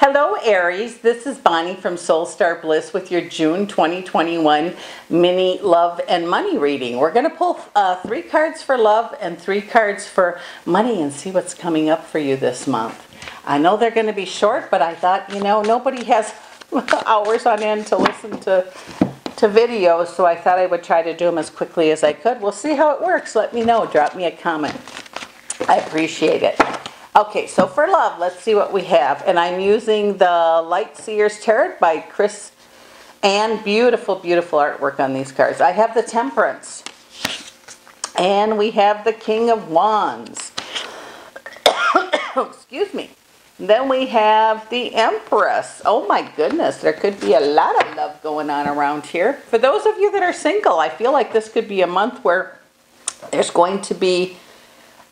Hello Aries, this is Bonnie from Soul Star Bliss with your June 2021 mini love and money reading. We're going to pull uh, three cards for love and three cards for money and see what's coming up for you this month. I know they're going to be short, but I thought, you know, nobody has hours on end to listen to, to videos, so I thought I would try to do them as quickly as I could. We'll see how it works. Let me know. Drop me a comment. I appreciate it. Okay, so for love, let's see what we have. And I'm using the Light Seers Tarot by Chris and beautiful, beautiful artwork on these cards. I have the Temperance. And we have the King of Wands. Excuse me. Then we have the Empress. Oh my goodness, there could be a lot of love going on around here. For those of you that are single, I feel like this could be a month where there's going to be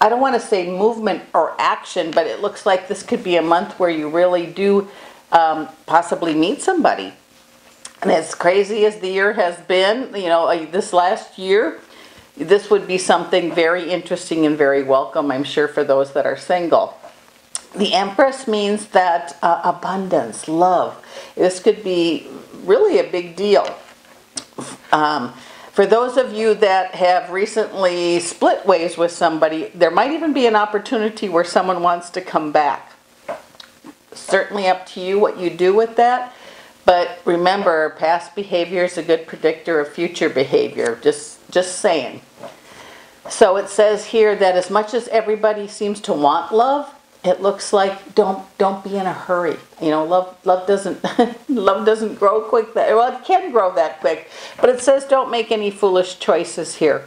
I don't want to say movement or action, but it looks like this could be a month where you really do um, possibly meet somebody. And as crazy as the year has been, you know, uh, this last year, this would be something very interesting and very welcome, I'm sure, for those that are single. The Empress means that uh, abundance, love. This could be really a big deal. Um, for those of you that have recently split ways with somebody, there might even be an opportunity where someone wants to come back. Certainly up to you what you do with that. But remember, past behavior is a good predictor of future behavior. Just, just saying. So it says here that as much as everybody seems to want love, it looks like don't don't be in a hurry. You know, love love doesn't love doesn't grow quick. That well, it can grow that quick, but it says don't make any foolish choices here.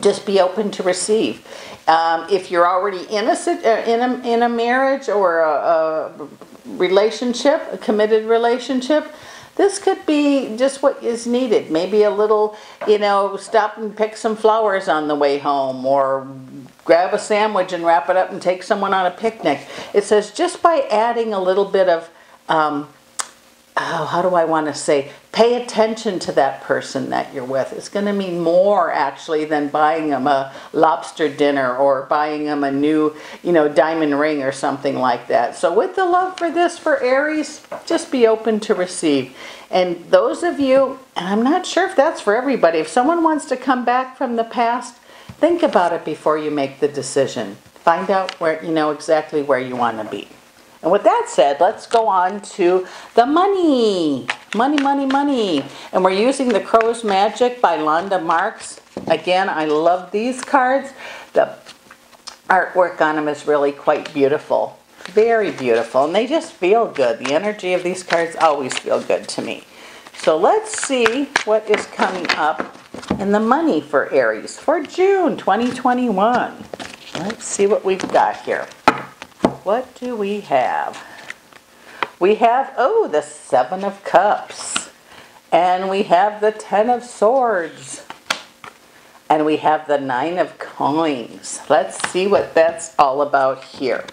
Just be open to receive. Um, if you're already in a uh, in a in a marriage or a, a relationship, a committed relationship, this could be just what is needed. Maybe a little, you know, stop and pick some flowers on the way home or grab a sandwich and wrap it up and take someone on a picnic. It says just by adding a little bit of, um, oh, how do I want to say, pay attention to that person that you're with. It's going to mean more actually than buying them a lobster dinner or buying them a new, you know, diamond ring or something like that. So with the love for this for Aries, just be open to receive. And those of you, and I'm not sure if that's for everybody, if someone wants to come back from the past, Think about it before you make the decision. Find out where you know exactly where you want to be. And with that said, let's go on to the money. Money, money, money. And we're using the Crow's Magic by Londa Marks. Again, I love these cards. The artwork on them is really quite beautiful. Very beautiful. And they just feel good. The energy of these cards always feel good to me. So let's see what is coming up in the money for Aries for June 2021. Let's see what we've got here. What do we have? We have, oh, the Seven of Cups. And we have the Ten of Swords. And we have the Nine of Coins. Let's see what that's all about here.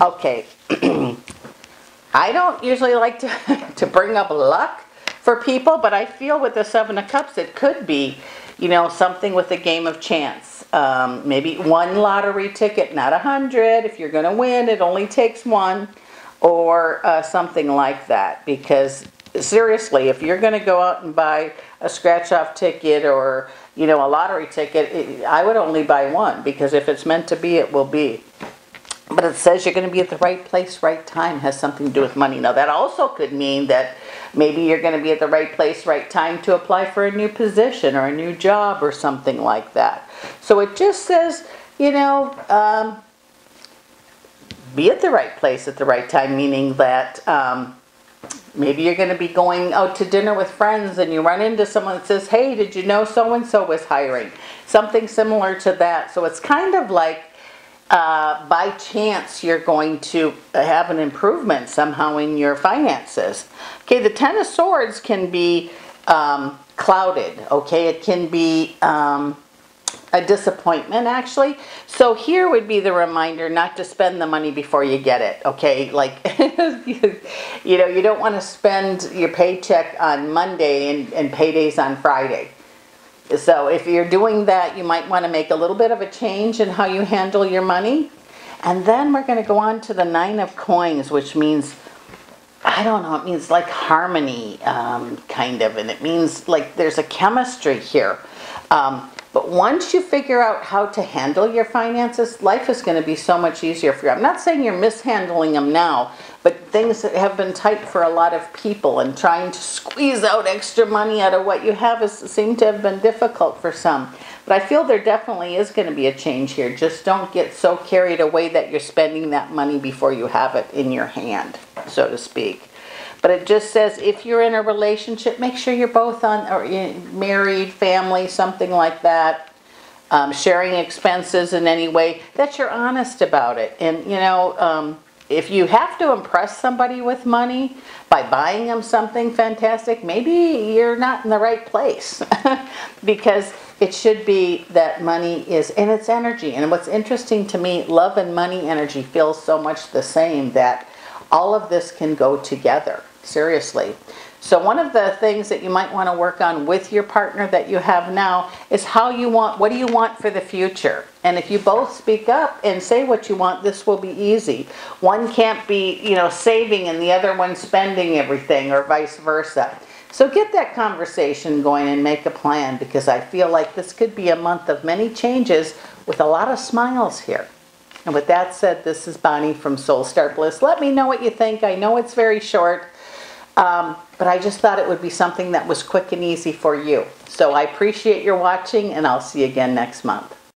Okay. I don't usually like to, to bring up luck for people, but I feel with the Seven of Cups, it could be, you know, something with a game of chance. Um, maybe one lottery ticket, not a hundred. If you're going to win, it only takes one, or uh, something like that. Because seriously, if you're going to go out and buy a scratch-off ticket or you know a lottery ticket, it, I would only buy one because if it's meant to be, it will be. But it says you're going to be at the right place, right time, has something to do with money. Now that also could mean that maybe you're going to be at the right place, right time to apply for a new position or a new job or something like that. So it just says, you know, um, be at the right place at the right time, meaning that um, maybe you're going to be going out to dinner with friends and you run into someone that says, hey, did you know so-and-so was hiring? Something similar to that. So it's kind of like uh, by chance you're going to have an improvement somehow in your finances. Okay, the Ten of Swords can be um, clouded, okay? It can be um, a disappointment, actually. So here would be the reminder not to spend the money before you get it, okay? Like, you know, you don't want to spend your paycheck on Monday and, and paydays on Friday. So if you're doing that, you might want to make a little bit of a change in how you handle your money. And then we're going to go on to the Nine of Coins, which means I don't know, it means like harmony, um, kind of, and it means like there's a chemistry here. Um, but once you figure out how to handle your finances, life is going to be so much easier for you. I'm not saying you're mishandling them now, but things that have been tight for a lot of people and trying to squeeze out extra money out of what you have has seemed to have been difficult for some. But I feel there definitely is going to be a change here. Just don't get so carried away that you're spending that money before you have it in your hand, so to speak. But it just says if you're in a relationship, make sure you're both on, or married, family, something like that. Um, sharing expenses in any way, that you're honest about it. And, you know, um, if you have to impress somebody with money by buying them something fantastic, maybe you're not in the right place because it should be that money is, and it's energy. And what's interesting to me, love and money energy feels so much the same that all of this can go together, seriously. So one of the things that you might want to work on with your partner that you have now is how you want, what do you want for the future? And if you both speak up and say what you want, this will be easy. One can't be, you know, saving and the other one spending everything or vice versa. So get that conversation going and make a plan because I feel like this could be a month of many changes with a lot of smiles here. And with that said, this is Bonnie from Soul Star Bliss. Let me know what you think. I know it's very short. Um, but I just thought it would be something that was quick and easy for you. So I appreciate your watching and I'll see you again next month.